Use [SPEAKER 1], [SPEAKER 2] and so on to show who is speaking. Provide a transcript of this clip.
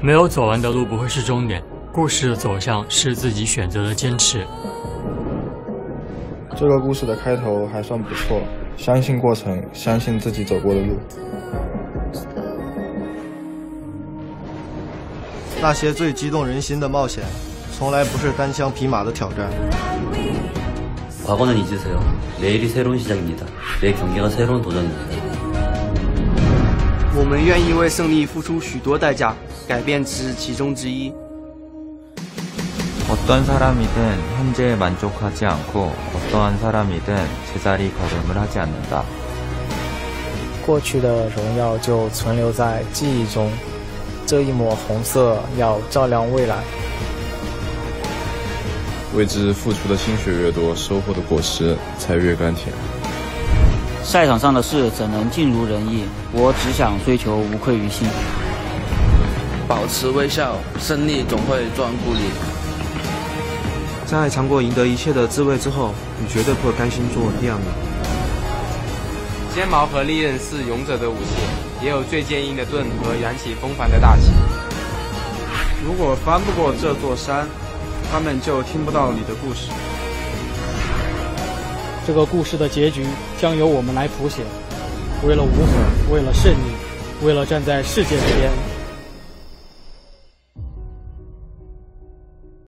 [SPEAKER 1] 没有走完的路不会是终点，故事的走向是自己选择的坚持。
[SPEAKER 2] 这个故事的开头还算不错，相信过程，相信自己走过的路。
[SPEAKER 3] 那些最激动人心的冒险，从来不是单枪匹马的挑战。
[SPEAKER 4] 과거는잊으세요내일이새로운시작입니다내경기가새로운도전입니다
[SPEAKER 5] 我们愿意为胜利付出许多代价，改变只是其中之一。
[SPEAKER 6] 어떤사람이든현재에만족하지않고어떠한사람이든제자리걸음을하지않는다
[SPEAKER 7] 过去的荣耀就存留在记忆中，这一抹红色要照亮未来。
[SPEAKER 2] 为之付出的心血越多，收获的果实才越甘甜。
[SPEAKER 8] 赛场上的事怎能尽如人意？我只想追求无愧于心。
[SPEAKER 9] 保持微笑，胜利总会眷顾你。
[SPEAKER 10] 在尝过赢得一切的滋味之后，你绝对不会甘心做第二名。
[SPEAKER 11] 尖矛和利刃是勇者的武器，也有最坚硬的盾和扬起风帆的大旗。
[SPEAKER 12] 如果翻不过这座山，他们就听不到你的故事。
[SPEAKER 13] 这个故事的结局将由我们来谱写。为了无悔，为了胜利，为了站在世界之巅。